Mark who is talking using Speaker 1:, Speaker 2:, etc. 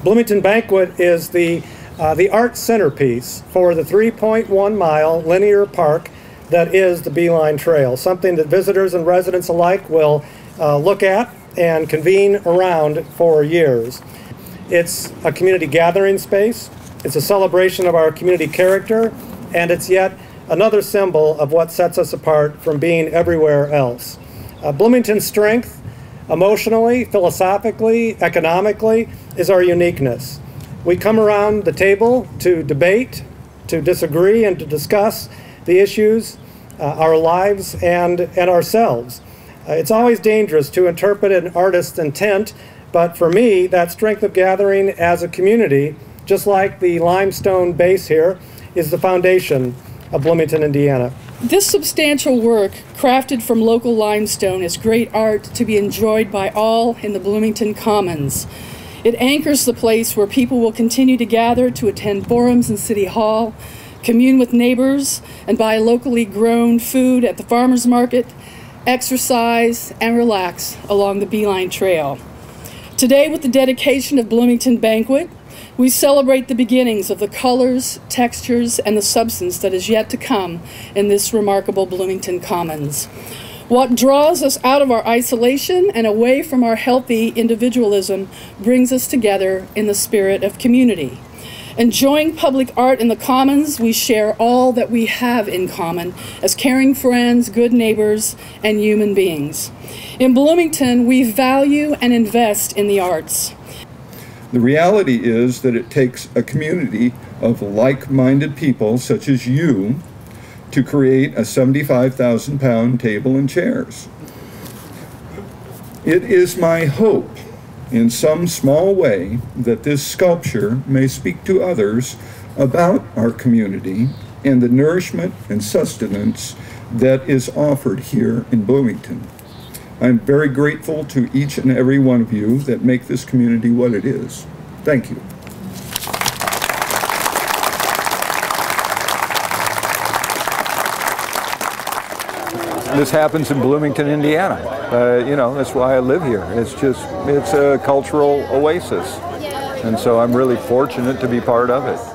Speaker 1: Bloomington Banquet is the, uh, the art centerpiece for the 3.1 mile linear park that is the B-Line Trail, something that visitors and residents alike will uh, look at and convene around for years. It's a community gathering space, it's a celebration of our community character, and it's yet another symbol of what sets us apart from being everywhere else. Uh, Bloomington's strength emotionally, philosophically, economically, is our uniqueness. We come around the table to debate, to disagree, and to discuss the issues, uh, our lives, and, and ourselves. Uh, it's always dangerous to interpret an artist's intent, but for me, that strength of gathering as a community, just like the limestone base here, is the foundation of Bloomington, Indiana.
Speaker 2: This substantial work, crafted from local limestone, is great art to be enjoyed by all in the Bloomington Commons. It anchors the place where people will continue to gather to attend forums in City Hall, commune with neighbors, and buy locally grown food at the farmer's market, exercise, and relax along the B-Line Trail. Today, with the dedication of Bloomington Banquet, we celebrate the beginnings of the colors, textures, and the substance that is yet to come in this remarkable Bloomington Commons. What draws us out of our isolation and away from our healthy individualism brings us together in the spirit of community. Enjoying public art in the commons, we share all that we have in common as caring friends, good neighbors, and human beings. In Bloomington, we value and invest in the arts.
Speaker 3: The reality is that it takes a community of like minded people, such as you, to create a 75,000 pound table and chairs. It is my hope, in some small way, that this sculpture may speak to others about our community and the nourishment and sustenance that is offered here in Bloomington. I'm very grateful to each and every one of you that make this community what it is. Thank you.
Speaker 4: This happens in Bloomington, Indiana. Uh, you know, that's why I live here. It's just, it's a cultural oasis. And so I'm really fortunate to be part of it.